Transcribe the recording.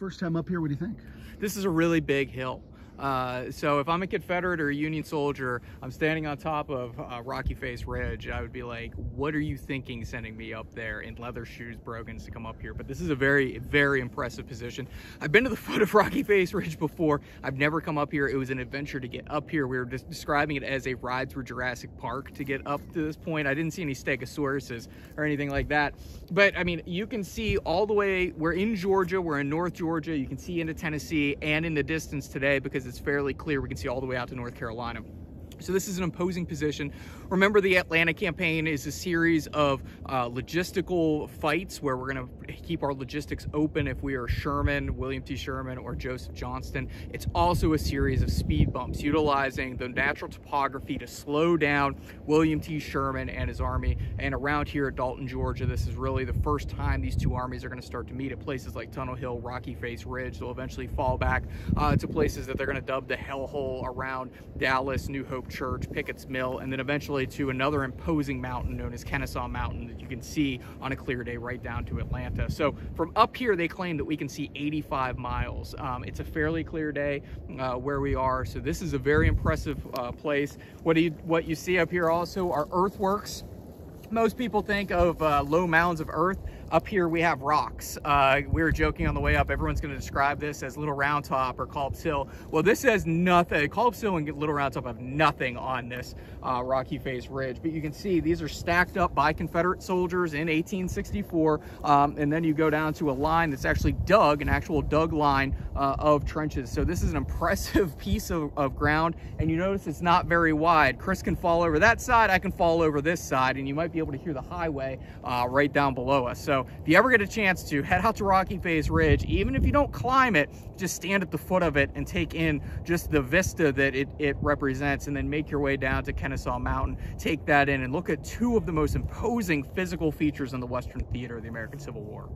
First time up here, what do you think? This is a really big hill. Uh, so if I'm a Confederate or a Union soldier, I'm standing on top of uh, Rocky Face Ridge, I would be like, what are you thinking sending me up there in leather shoes, brogans to come up here? But this is a very, very impressive position. I've been to the foot of Rocky Face Ridge before. I've never come up here. It was an adventure to get up here. We were just describing it as a ride through Jurassic Park to get up to this point. I didn't see any stegosauruses or anything like that. But I mean, you can see all the way, we're in Georgia, we're in North Georgia. You can see into Tennessee and in the distance today because it's fairly clear. We can see all the way out to North Carolina. So this is an imposing position. Remember the Atlanta campaign is a series of uh, logistical fights where we're gonna keep our logistics open if we are Sherman, William T. Sherman, or Joseph Johnston. It's also a series of speed bumps utilizing the natural topography to slow down William T. Sherman and his army. And around here at Dalton, Georgia, this is really the first time these two armies are gonna start to meet at places like Tunnel Hill, Rocky Face Ridge. They'll eventually fall back uh, to places that they're gonna dub the hellhole around Dallas, New Hope, Church, Pickett's Mill, and then eventually to another imposing mountain known as Kennesaw Mountain that you can see on a clear day right down to Atlanta. So from up here, they claim that we can see 85 miles. Um, it's a fairly clear day uh, where we are. So this is a very impressive uh, place. What, you, what you see up here also are earthworks. Most people think of uh, low mounds of earth. Up here we have rocks. Uh, we were joking on the way up, everyone's gonna describe this as Little Round Top or Culp's Hill. Well, this has nothing, Culp's Hill and Little Round Top have nothing on this uh, Rocky Face Ridge. But you can see these are stacked up by Confederate soldiers in 1864. Um, and then you go down to a line that's actually dug, an actual dug line uh, of trenches. So this is an impressive piece of, of ground. And you notice it's not very wide. Chris can fall over that side, I can fall over this side, and you might be able to hear the highway uh, right down below us. If you ever get a chance to, head out to Rocky Face Ridge. Even if you don't climb it, just stand at the foot of it and take in just the vista that it, it represents and then make your way down to Kennesaw Mountain. Take that in and look at two of the most imposing physical features in the Western theater of the American Civil War.